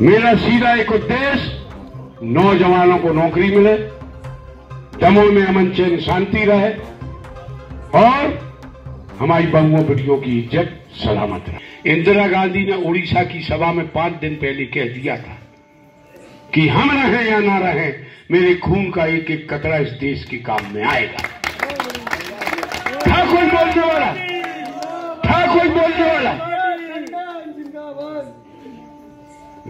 मेरा सीधा एक उद्देश्य, नौजवानों को नौकरी मिले, दमोह में अमन चैन शांति रहे, और हमारी बहुओं बेटियों की इज़्ज़त सलामत रहे। इंदिरा गांधी ने उड़ीसा की सभा में पाँच दिन पहले कह दिया था कि हम रहें या ना रहें, मेरे खून का एक एक कतरा इस देश के काम में आएगा। था कोई बोलने वाला था कोई बोलने वाला।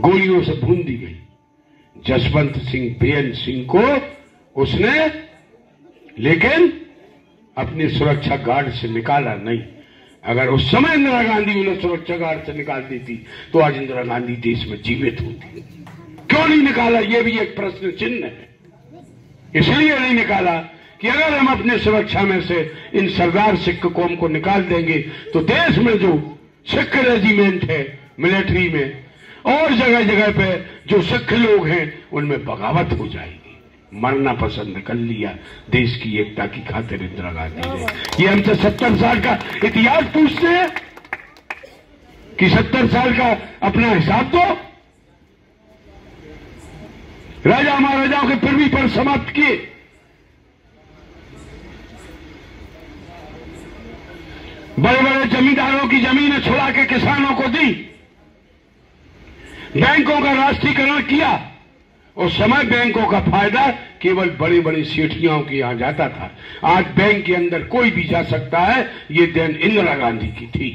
गोलियों से भून दी गई। जसवंत सिंह, बेअन सिंह को उसने लेकिन अपने सुरक्षा गार्ड से निकाला नहीं। अगर उस समय इंदिरा गांधी उन्हें सुरक्षा गार्ड से निकाल देती तो आज इंदिरा गांधी देश में जीवित होती। क्यों नहीं निकाला? यह भी एक प्रश्न चिन्ह है। इसलिए नहीं निकाला कि अगर हम अपने सुरक्षा में से इन सरदार सिख कौम को निकाल देंगे तो देश में जो सिख रेजिमेंट है, मिलिट्री में और जगह जगह पे जो सिख लोग हैं, उनमें बगावत हो जाएगी। मरना पसंद कर लिया देश की एकता की खातिर इंदिरा गांधी ने। ये हमसे सत्तर साल का इतिहास पूछते हैं कि सत्तर साल का अपना हिसाब दो। राजा महाराजाओं के पृथ्वी पर समाप्त किए। बड़े बड़े जमींदारों की जमीनें छुड़ा के किसानों को दी। बैंकों का राष्ट्रीयकरण किया। उस समय बैंकों का फ़ायदा केवल बड़ी बड़ी सेठियों के यहाँ जाता था। आज बैंक के अंदर कोई भी जा सकता है, ये देन इंदिरा गांधी की थी।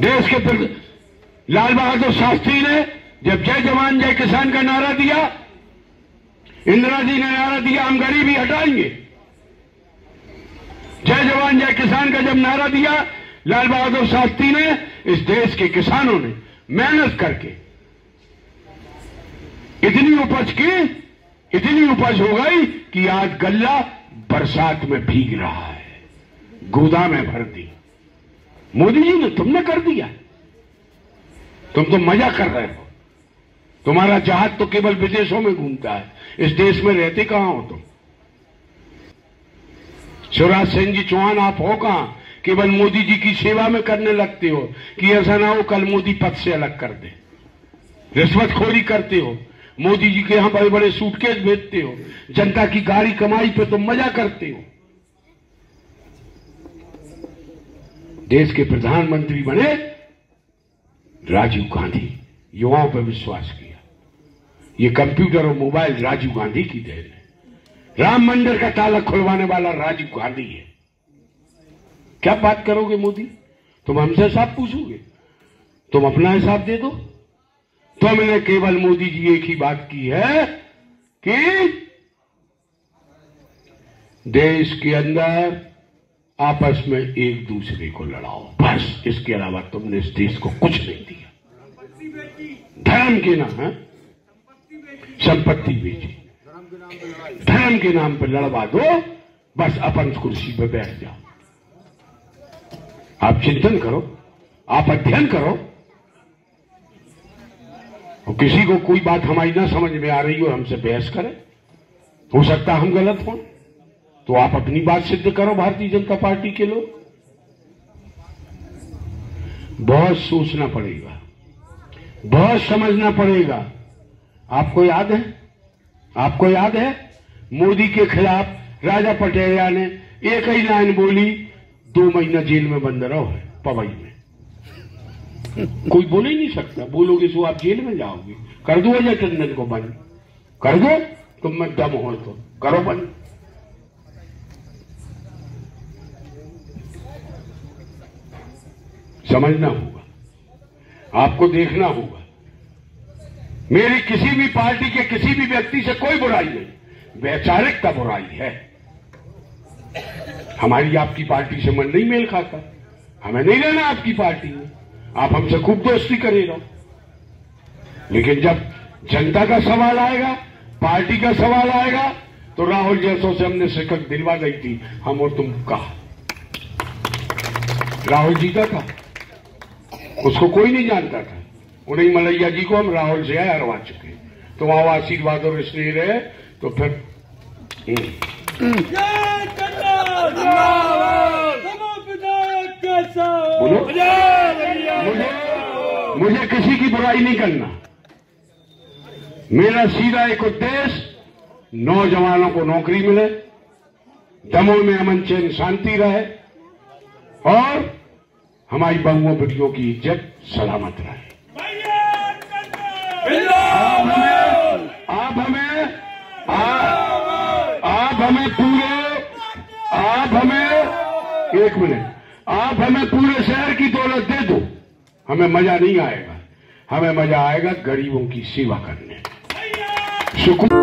देश के लाल बहादुर शास्त्री ने जब जय जवान, जय किसान का नारा दिया, इंदिरा जी ने नारा दिया, हम गरीबी हटाएँगे। जय जवान, जय किसान का जब नारा दिया लाल बहादुर शास्त्री ने इस देश के किसानों ने मेहनत करके इतनी उपज की, इतनी उपज हो गई कि आज गल्ला बरसात में भीग रहा है। गोदा में भर दी। मोदी जी ने तुमने कर दिया। तुम तो मज़ा कर रहे हो। तुम्हारा जहाज़ तो केवल विदेशों में घूमता है। इस देश में रहते कहाँ हो तुम? शिवराज सिंह जी, चौहान, आप हो कहाँ? केवल मोदी जी की सेवा में करने लगते हो कि ऐसा ना हो कल मोदी पद से अलग कर दे। रिश्वतखोरी करते हो। मोदी जी के यहाँ बड़े बड़े सूटकेस भेजते हो। जनता की गाड़ी कमाई पे तुम मज़ा करते हो। देश के प्रधानमंत्री बने राजीव गांधी। युवाओं पर विश्वास किया। ये कंप्यूटर और मोबाइल राजीव गांधी की देन है। राम मंदिर का ताला खुलवाने वाला राजीव गांधी है। क्या बात करोगे मोदी? तुम हमसे हिसाब पूछोगे? तुम अपना हिसाब दे दो। तुमने केवल मोदी जी एक ही बात की है कि देश के अंदर आपस में एक दूसरे को लड़ाओ। बस, इसके अलावा तुमने इस देश को कुछ नहीं दिया। धर्म के नाम है। संपत्ति बेची। धर्म के नाम पर लड़वा दो। बस, अपन कुर्सी पर बैठ जाओ। आप चिंतन करो, आप अध्ययन करो। और किसी को कोई बात हमारी ना समझ में आ रही हो, हमसे बहस करें। हो सकता हम गलत हों तो आप अपनी बात सिद्ध करो, भारतीय जनता पार्टी के लोग। बहुत सोचना पड़ेगा, बहुत समझना पड़ेगा। आपको याद है? आपको याद है? मोदी के खिलाफ राजा पटेरिया ने एक ही लाइन बोली दो महीना जेल में बंद रहो, पवई में। कोई बोल ही नहीं सकता। बोलोगे सो आप जेल में जाओगे। कर दो अजय टंडन को बंद। कर दो तुम में दम हो तो करो बंद। समझना होगा। आपको देखना होगा। मेरी किसी भी पार्टी के किसी भी व्यक्ति से कोई बुराई नहीं। वैचारिकता बुराई है। हमारी आपकी पार्टी से मन नहीं मेल खाता। हमें नहीं रहना आपकी पार्टी। में आप हमसे खूब दोस्ती करेगा। लेकिन जब जनता का सवाल आएगा, पार्टी का सवाल आएगा तो राहुल जैसों से हमने शिकक दिलवा गई थी, हम और तुम कहा राहुल जीता था। उसको कोई नहीं जानता था। उन्हें मलैया जी को हम राहुल से आए, हरवा चुके तो वहाँ आशीर्वाद और स्नेह रहे तो फिर बोलो मुझे मुझे किसी की बुराई नहीं करना। मेरा सीधा एक उद्देश्य नौजवानों को नौकरी मिले दमों में अमन चैन शांति रहे और हमारी बहुओं बेटियों की इज़्ज़त सलामत रहे। आप हमें आप हमें आप, हमें पूरे एक मिनट। आप हमें पूरे शहर की दौलत दे दो। हमें मज़ा नहीं आएगा। हमें मज़ा आएगा गरीबों की सेवा करने सुकून